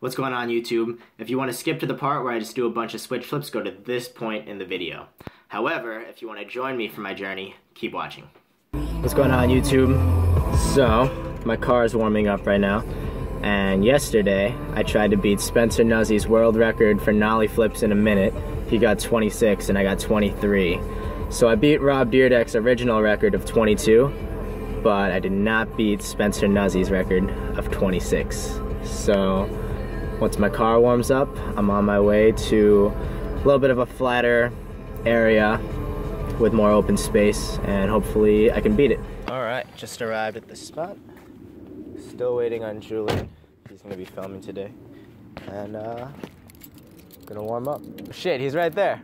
What's going on YouTube? If you want to skip to the part where I just do a bunch of switch flips, go to this point in the video. However, if you want to join me for my journey, keep watching. What's going on YouTube? So, my car is warming up right now. And yesterday, I tried to beat Spencer Nuzzi's world record for nollie flips in a minute. He got 26 and I got 23. So I beat Rob Dyrdek's original record of 22, but I did not beat Spencer Nuzzi's record of 26. So once my car warms up, I'm on my way to a little bit of a flatter area with more open space and hopefully I can beat it. All right, just arrived at the spot. Still waiting on Julian. He's gonna be filming today. And uh, gonna warm up. Shit, he's right there.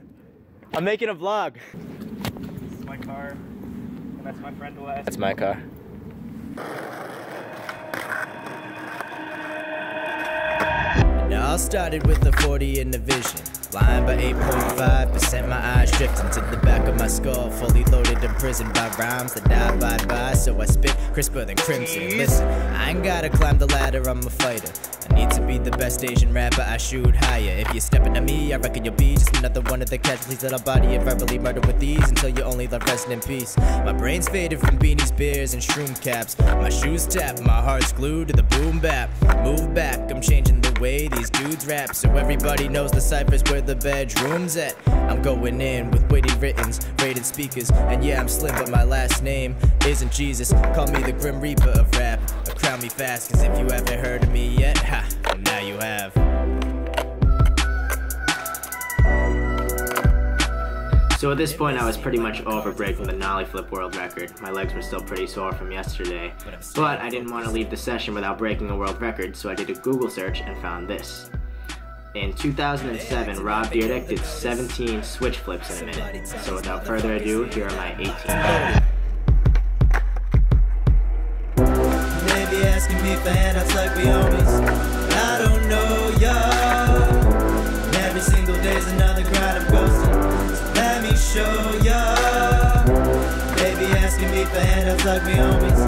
I'm making a vlog. This is my car, and that's my friend Wes. That's my car. All started with a 40 in the vision. Flying by 8.5%, my eyes drifting to the back of my skull. Fully loaded, imprisoned by rhymes that die by by. So I spit crisper than crimson. Listen, I ain't gotta climb the ladder, I'm a fighter. Need to be the best Asian rapper, I shoot higher. If you're stepping to me, I reckon you'll be just another one of the casualties that I'll body and verbally murder with these until you only love resting in peace. My brain's faded from beanies, beers, and shroom caps. My shoes tap, my heart's glued to the boom bap. Move back, I'm changing the way these dudes rap so everybody knows the ciphers where the bedroom's at. I'm going in with witty writtens, rated speakers, and yeah, I'm slim, but my last name isn't Jesus. Call me the Grim Reaper of rap, or crown me fast, cause if you haven't heard of me yet, ha, now you have. So at this point, I was pretty much over breaking the nollie flip world record. My legs were still pretty sore from yesterday, but I didn't want to leave the session without breaking a world record, so I did a Google search and found this. In 2007, Rob Dyrdek did 17 switch flips in a minute. So without further ado, here are my 18. Maybe asking me for handouts like we homies. Show ya. Maybe asking me for handouts like we homies.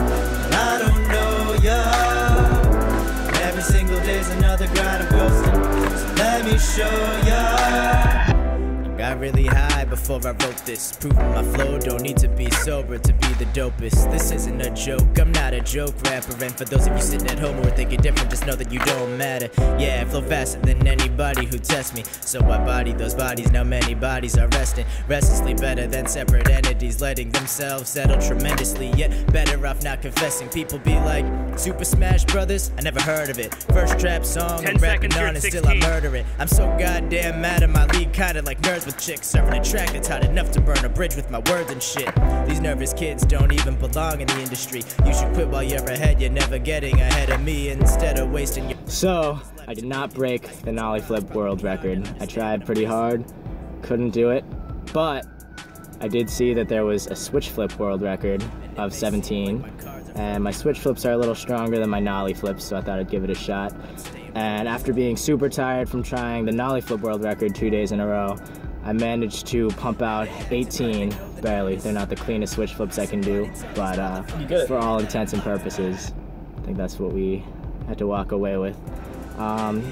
I don't know ya. Every single day's another grind I'm ghosting. So let me show ya. Got really high before I wrote this. Proving my flow, don't need to be sober to be the dopest. This isn't a joke, I'm not a joke rapper. And for those of you sitting at home who are thinking different, just know that you don't matter. Yeah, I flow faster than anybody who tests me. So I body those bodies, now many bodies are resting. Restlessly better than separate entities, letting themselves settle tremendously. Yet better off not confessing. People be like, Super Smash Brothers? I never heard of it. First trap song, 10 I'm rapping seconds, you're on at and still I 16. murder it. I'm so goddamn mad at my league, kinda like nerds with chicks. Serving a track that's hot enough to burn a bridge with my words and shit. These nervous kids don't even belong in the industry. You should quit while you're ahead, you're never getting ahead of me instead of wasting your. So, I did not break the nollie flip world record. I tried pretty hard, couldn't do it, but I did see that there was a switch flip world record of 17, and my switch flips are a little stronger than my nollie flips, so I thought I'd give it a shot. And after being super tired from trying the nollie flip world record two days in a row, I managed to pump out 18, barely. They're not the cleanest switch flips I can do, but uh, for all intents and purposes, I think that's what we had to walk away with. Um,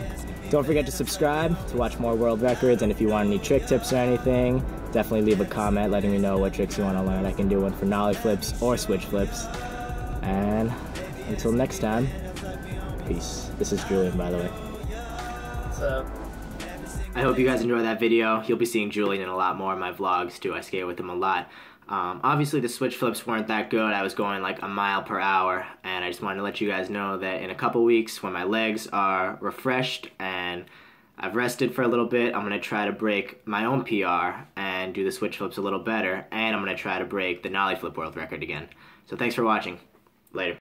don't forget to subscribe to watch more world records, and if you want any trick tips or anything, definitely leave a comment letting me know what tricks you want to learn. I can do one for nollie flips or switch flips. And until next time, peace. This is Julian, by the way. I hope you guys enjoyed that video. You'll be seeing Julian in a lot more of my vlogs too. I skate with him a lot. Um, obviously, the switch flips weren't that good. I was going like a mile per hour, and I just wanted to let you guys know that in a couple weeks, when my legs are refreshed and I've rested for a little bit, I'm gonna try to break my own PR and do the switch flips a little better, and I'm gonna try to break the nollie flip world record again. So thanks for watching. Later.